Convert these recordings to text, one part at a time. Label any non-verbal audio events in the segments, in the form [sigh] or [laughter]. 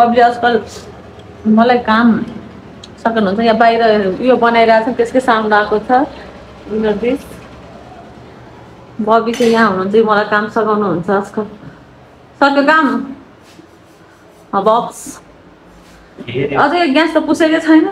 बबीले आजकल मलाई काम सक्नुहुन्छ यहाँ बाहिर उयो बनाइरहेको छ त्यसकै साउन्ड आएको छ। बबी चाहिँ यहाँ हुनुहुन्छ मलाई काम सघाउनुहुन्छ आजकल। सक्यो काम? बक्स अझै ग्यास त पुसेकै छैन।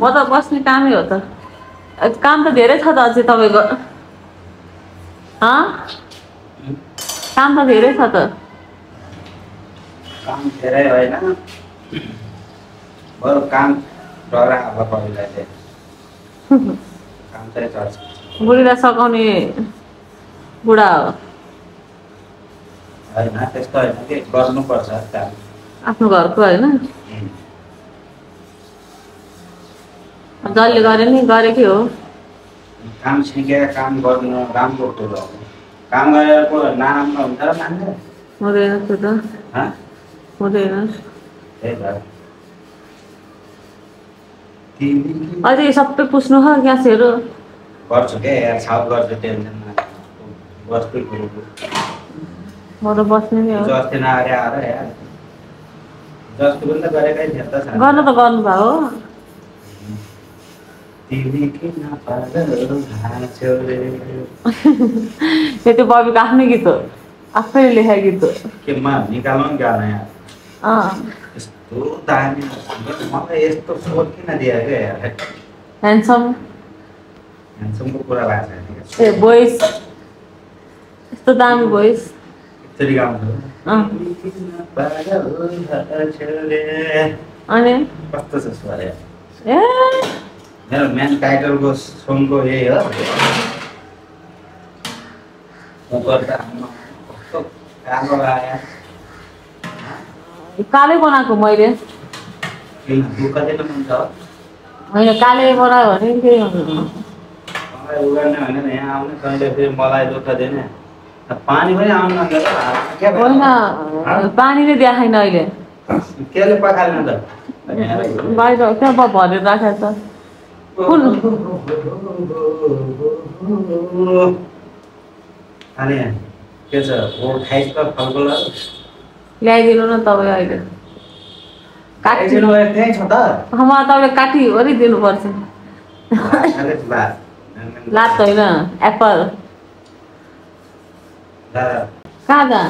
म त बस्ने कामै हो त। काम त धेरै छ त अझै तपाईँको। हँ? काम त धेरै छ त। काम धेरै होइन। बरु काम डरा अब पहिला चाहिँ काम चाहिँ बुढीलाई सघाउने बुढा हो। होइन त्यस्तो होइन कि गर्नुपर्छ काम आफ्नो घरको होइन। जसले गरे नि गरेकै हो। काम सिकेर काम गर्नु राम्रो कुरो हो। काम पो नराम्रो हुन्छ र मान्छे हुँदैन त्यो त? हुँदैन अझै सबै पुस्नु हो ग्यासहरू गर्छु यार छाउ गर्छु टेन्सन बस्छु कुरो म. त बस्ने नै हो हिजो अस्ति नआएर आएर यार जस्तो पनि त गरेकै थियो त साथी। गर्नु त गर्नुभयो हो तिमी किन पागल हाँस्यौ रे? यो त्यो बबीको आफ्नै गीत हो आफैले लेखेको गीत हो के म निकालौँ नि यार अँ यस्तो दामी मलाई यस्तो फोन किन दियो क्या यार ह्यान्डसम ह्यान्डसमको कुरा। भएको ए भोइस यस्तो दामी भोइस एकचोटि गाउँछु? अनि कस्तो छ स्वर ए मेरो मेन टाइटलको सङको यही हो। कालो बनाएको मैले। होइन काले बनायो भने केही होइन यहाँ आउने कहिले फेरि मलाई दुःख दिने। पानी पनि आउनु नदिएर हातमा के भयो? होइन पानी नै देखाएन अहिले। बाहिर त्यहाँ भरेर राखेको छ? अनि के छ ल्याइदिनु न तपाईँ अहिले। त्यहीँ छ त। मलाई तपाईँले काटी वरि दिनुपर्छ अरे बा। लात होइन एप्पल। कहाँ जा?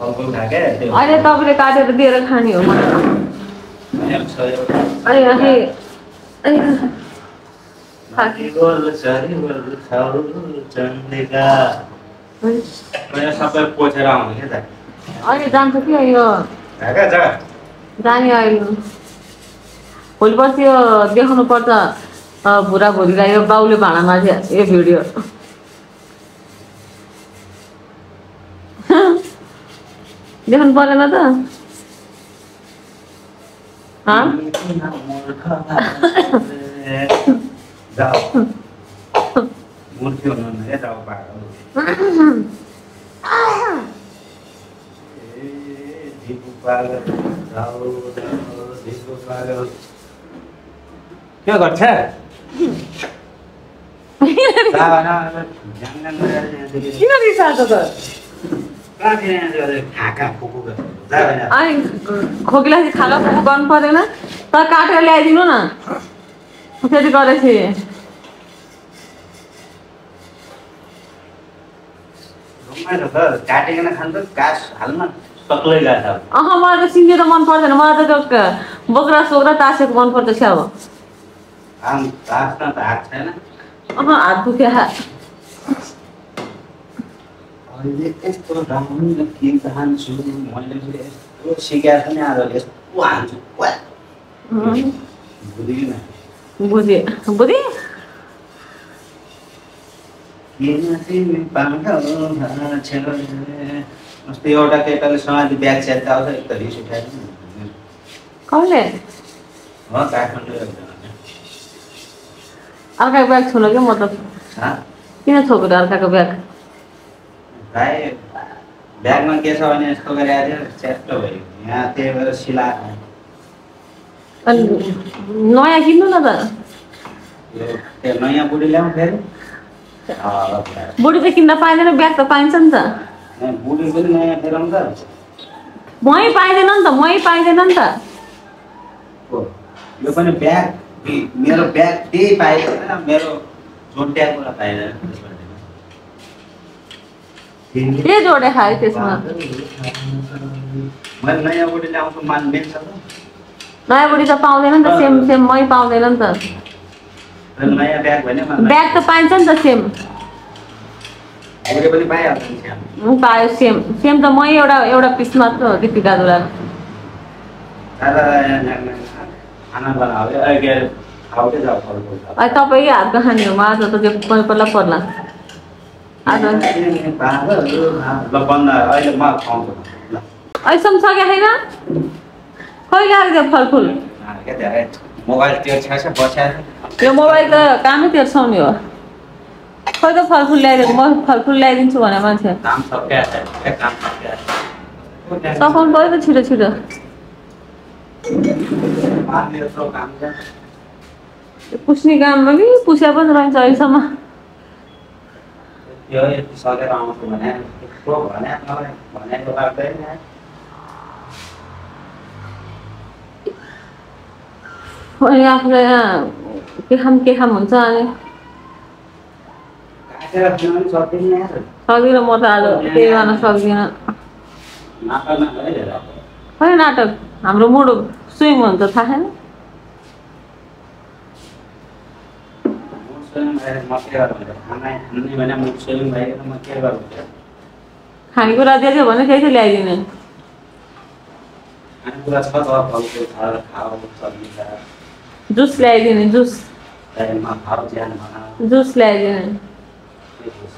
अहिले तपाईँले काटेर दिएर खाने हो मलाई। यहाँ सबै पोछेर आउनु क्या त? अहिले जान्छ कि यो? जाने अहिले। भोलि पर्सि यो देखाउनु पर्छ भुरा भुरीलाई यो बाउले भाँडामा चाहिँ यो भिडियो। [laughs] देखाउनु परेन त। मूर्ति हुनुहुन्न क्या जाऊ पागल के गर्छ किन रिसाएको खाका फुकु गर्छ? अनि खोकीलाई चाहिँ गर्नु परेन त काटेर ल्याइदिनु न फेरि गरेपछि अह मलाई त सिङ्गे त मन पर्दैन मलाई त त्यो बोक्रा सोक्रा तासेको मनपर्छ स्याउ आम घाँस न त हात छैन अह हात दुख्यो यस्तो राम्रो गीत हान्छु मैले फेरि यस्तो सिकाएको छु नि आज यस्तो हान्छु वा अँ, बुझिन बुझेँ बुझेँ किन तिमी पागल भाँछौ रे? अस्ति एउटा केटाले समाधि ब्याग स्याहार आउँछ एक त रिस उठाएर नि। कसले हो काठमाडौँ एकजनाले। अर्काको ब्याग छोड्नु क्या म त हँ? किन छोपेर अर्काको ब्याग भाइ ब्यागमा के छ भने यस्तो गरेर थियो च्याप्टो भयो। यहाँ त्यही भएर सिला। अनि नयाँ किन्नु न त। त्यो नयाँ बुढी ल्याउँ फेरि। बुढी। त किन्न पाइँदैन ब्याग त पाइन्छ नि त। बुढी पनि नयाँ फेरौँ त मै पाइँदैन नि त मै पाइँदैन नि त। यो पनि ब्याग मेरो ब्याग त्यही पाइँदैन मेरो जोड्या कुरा पाइँदैन। के जोडे खायो त्यसमा नयाँ बुढी त नयाँ बुढी त पाउँदैन नि त सेम सेम मै पाउँदैन नि त। ब्याग भने मलाई ब्याग त पाइन्छ नि त सेम पायो सेम सेम त मै एउटा एउटा पिस मात्र हो दिपिका। अहिले तपाईँ हातको खाने हो आज त त्यो पल्ला पल्ला पर्ला अहिलेसम्म सकेको छैन कहिले आएको त्यो फलफुल यो मोबाइल त कामै तेर्साउने हो। खोइ त फलफुल ल्याइदिएको म फलफुल ल्याइदिन्छु भने मान्छे। सघाउनु पऱ्यो त छिटो छिटो। पुस्ने काममा कि पुस्या पनि रहन्छ अहिलेसम्म। यो यति सकेर आउँछु भने को भने मलाई भनेको लाग्दैन अनि आफूलाई यहाँ के खाम के खाम हुन्छ अनि सक्दिनँ म त आज केही गर्न सक्दिनँ खै नाटक हाम्रो मुड स्विङ हुन्छ थाहा छैन मुड स्विङ भएर म के गर्नु खाना खाने भने मुड स्विङ भएर खानेकुरा दिएछ भने त्यही त ल्याइदिने खानेकुरा छ त फलफुल छ खाऊ सब्जी छ जुस ल्याइदिने जुस टाइममा खाऊ ज्यान बनाऊ जुस ल्याइदिने जुस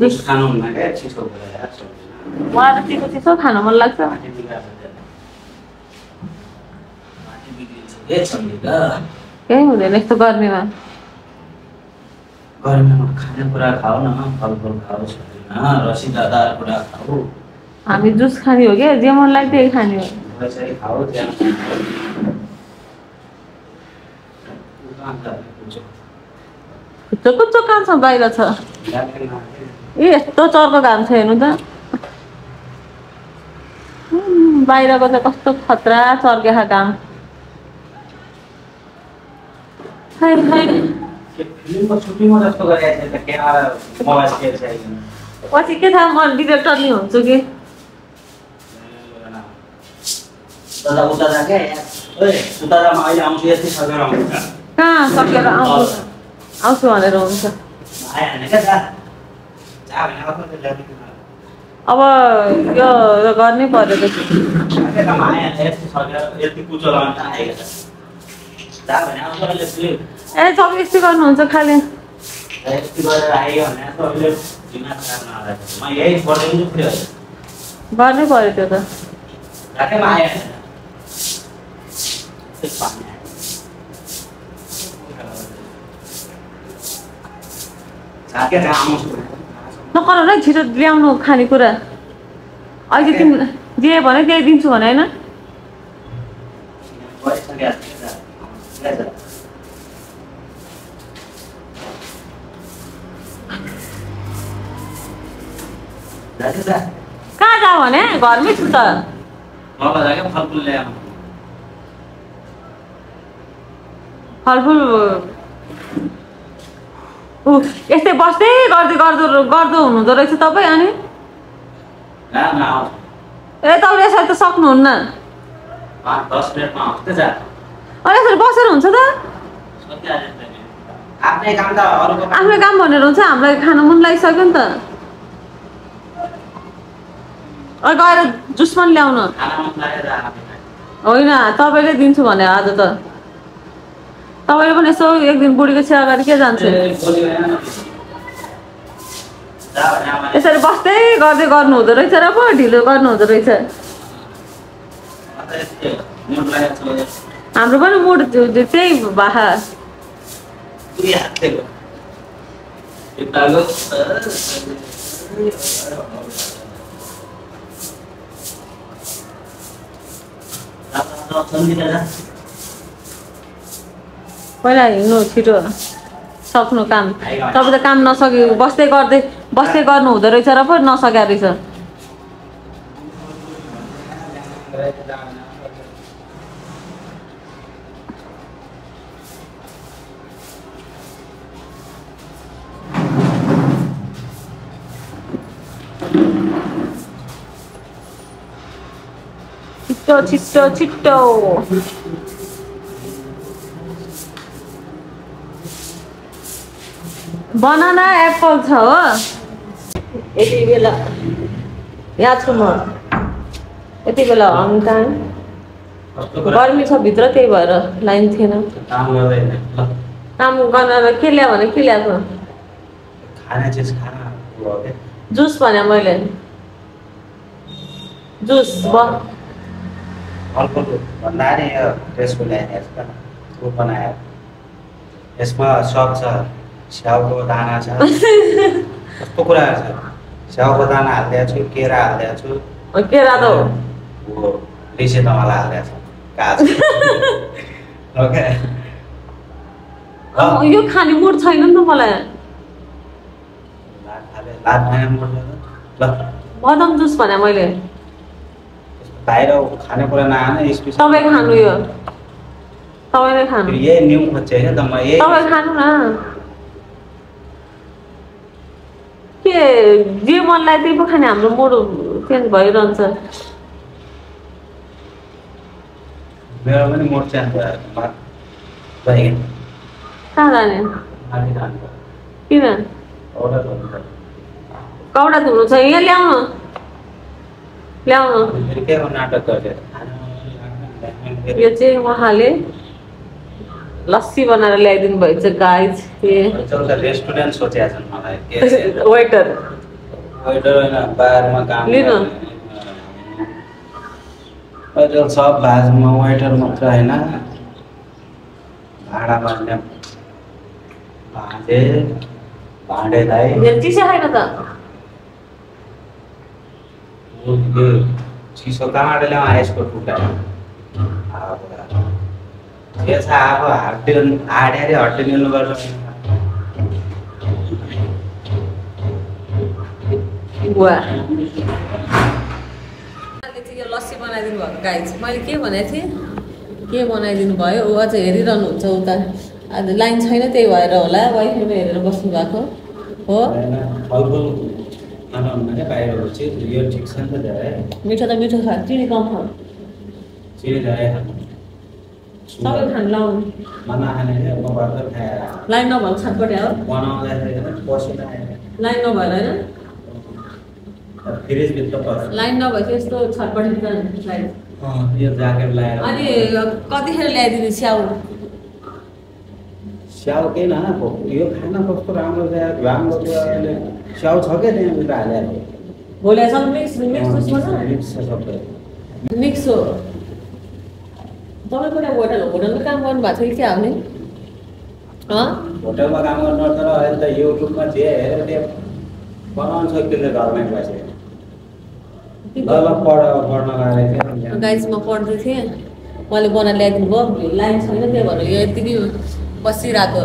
जुस खानु हुन्न क्या चिसो भएर सक्दिनँ मलाई त चिसो चिसो खानु मन लाग्छ केही हुँदैन यस्तो गर्मीमा खानेकुरा खाऊ न फलफुल खाऊ सक्दिनँ रसिदादार कुरा खाऊ हामी जुस खाने हो क्या जे मन लाग्यो त्यही खाने हो खाऊ। कुच्चो कुच्चो काम छ बाहिर छ ए यस्तो चर्को घाम छ हेर्नु त बाहिरको चाहिँ कस्तो खतरा चर्केखा घाम खै खै पछि के थाहा म डिरेक्टर नि हुन्छु कि कहाँ सकेर आउँछु आउँछु भनेर हुन्छ अब यो गर्नै पर्यो त ए तपाईँ यस्तै गर्नुहुन्छ खालि। गर्नै पर्यो त्यो त। राखेमा आयो भने त्यस पानी आयो झाके जहाँ आउँछु नकर न छिटो ल्याउनु खानेकुरा अहिले तिमी जे भने त्यही दिन्छु भने होइन? कहाँ जा भने? घरमै छु त। फलफुल ऊ यस्तै बस्दै गर्दै गर्दो गर्दो हुनुहुँदो रहेछ तपाईँ अनि? ए तपाईँले यसरी त सक्नुहुन्न। अनि यसरी बसेर हुन्छ त। आफ्नै काम भनेर हुन्छ हामीलाई खानु मन लागिसक्यो नि त। गएर जुस पनि ल्याउनु। होइन तपाईँले दिन्छु भने आज त। तपाईँले पनि यसो एक दिन बुढीको सेवा के जान्छ? यसरी बस्दै गर्दै गर्नु हुँदो रहेछ र पो ढिलो गर्नु हुँदो रहेछ। हाम्रो पनि मुड त्यही भाषा पहिला हिँड्नु छिटो सक्नु काम। तपाईँ त काम नसके बस्दै गर्दै बस्दै गर्नु हुँदो रहेछ र पो नसकेको रहेछ। छिट्टो छिट्टो छिट्टो बनाना एप्पल छ हो? यति बेला। यहाँ छु म? यति बेला हङटाङ गर्मी छ भित्र त्यही भएर लाइन थिएन। काम गरेर के ल्यायो भने के ल्याएको? खाने चिज खाना हो क्या। जुस भने मैले। जुस ब। फलफुल भन्दा नि यो त्यसको ल्याइने को बनायो। यसमा सब छ स्याउको दाना छ। कस्तो कुराहरू छ? स्याउको दाना हालिदिएको छु केरा हालिदिएको छु। केरा त हो। रिसे तमाला हालिदिएको छ काज। ओके। यो खाने मुड छैन नि त मलाई। लात खाले लात खाने मोड ल। बदाम जुस भने मैले। बाहिर खानेकुरा नआएन स्पेसल तपाईँ खानु यो। तपाईँले खानु। यही न्यु खोज्छ होइन त म यही तपाईँ खानु न। के जे मन लाग्यो त्यही पो खाने हाम्रो मुड चेन्ज भइरहन्छ। मेरो पनि मोड चेन्ज भयो। कहाँ जाने? किन? कौडा धुनु छ? यहाँ ल्याउनु। ल्याउनु यो चाहिँ उहाँले लस्सी बनाएर ल्याइदिनु भएको छ गाइज रेस्टुरेन्ट मलाई वेटर वेटर काम लिनु। वेटर सब भाजमा वेटर मात्र होइन भाँडा भाँडे भाँडे मेरो चिसो खाएन त चिसो कहाँबाट ल्याउँ यसको टुक्रा अब यो छ अब हड्डी हाडे हड्डी निल्नुपर्छ बुवा यो लस्सी बनाइदिनु भएको गाइज मैले के भनेको थिएँ के बनाइदिनु भयो ऊ अझ हेरिरहनुहुन्छ उता आज लाइन छैन त्यही भएर होला वाइफाईमा हेरेर बस्नु भएको हो खानु भने बाहिरको चिज यो ठिक छ नि त धेरै मिठो त मिठो खा चिनी कम खाऊ चिनी धेरै खानु सबै खानु लाउनु मना खाने चाहिँ म भर्खर खाएर लाइन नभएको छटपट्या हो बनाउँदाखेरि पसिना। लाइन नभएर होइन फ्रिजभित्र पर्छ लाइन नभएपछि यस्तो छटपट्टि यो ज्याकेट लगाएर अनि कतिखेर ल्याइदिने स्याउ स्याउ केही न यो खाना कस्तो राम्रो छ राम्रो थियो अहिले स्याउ छ क्या त्यहाँभित्र हालेर भोलि सब मिक्स मिक्स जुस बनाऊ मिक्स छ सबै मिक्स हो। तपाईँको होटल होटलमा काम गर्नु भएको थियो कि क्या होटलमा काम गर्नु तर अहिले त युट्युबमा जे हेऱ्यो त्यो बनाउनु सकिँदैन घरमै बसेर ल ल पढ पढ्न गएको थियो गाइज म पढ्दै थिएँ उहाँले बनाएर ल्याइदिनु भयो लाइन छैन त्यही भएर यो यति बसिरहेको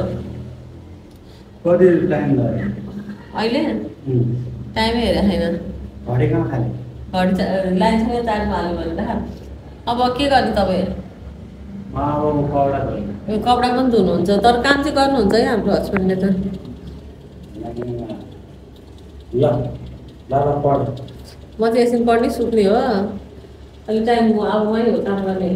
कति टाइम लाग्यो अहिले? टाइमै हेरेको छैन घडी कहाँ खाने घडी चा- लाइन छैन चार्जमा हाल्नु भनेर अब के गर्ने तपाईँ? कपडा पनि धुनुहुन्छ तर काम चाहिँ गर्नुहुन्छ है हाम्रो हस्बेन्डले त। म चाहिँ एकछिन पढ्नै सुत्ने हो। अहिले टाइम अब मै हो काम गर्ने।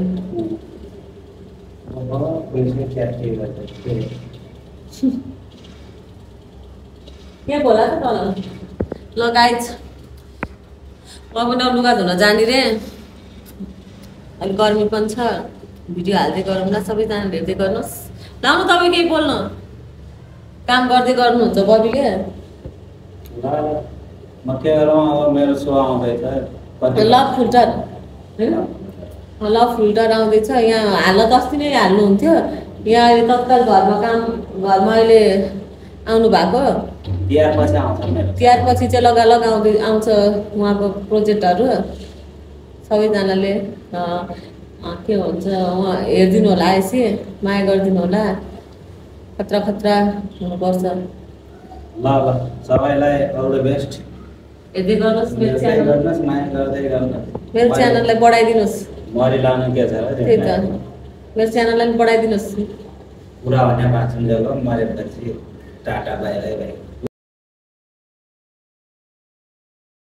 [laughs] के बोला त तल ल गाइज। म पनि अब लुगा धुन जाने रे। अलिक गर्मी पनि छ। भिडियो हाल्दै गरौँ न सबैजनाले हेर्दै गर्नुहोस्। लाउनु तपाईँ केही बोल्नु। काम गर्दै गर्नुहुन्छ बबीले? Love filter. होइन लभ फिल्टर आउँदैछ। यहाँ हाल्न त अस्ति नै हाल्नुहुन्थ्यो। यहाँ अहिले तत्काल घरमा काम घरमा अहिले आउनु भएको तिहार पछि चाहिँ लगालग आउँदै आउँछ उहाँको प्रोजेक्टहरू। सबैजनाले के भन्छ उहाँ हेरिदिनु होला आएपछि माया गरिदिनु होला। खतरा खतरा हुनुपर्छ। ल ल सबैलाई अल द बेस्ट हेर्दै गर्नुहोस् मेरो च्यानल माया गर्दै गर्नुहोस्। मेरो च्यानललाई बढाइदिनुहोस्। मरि लानु के छ र त्यही त। मेरो च्यानललाई पनि बढाइदिनुहोस्। पुरा भन्ने बाँच्नु जब मरेपछि 咋咋呗呗呗。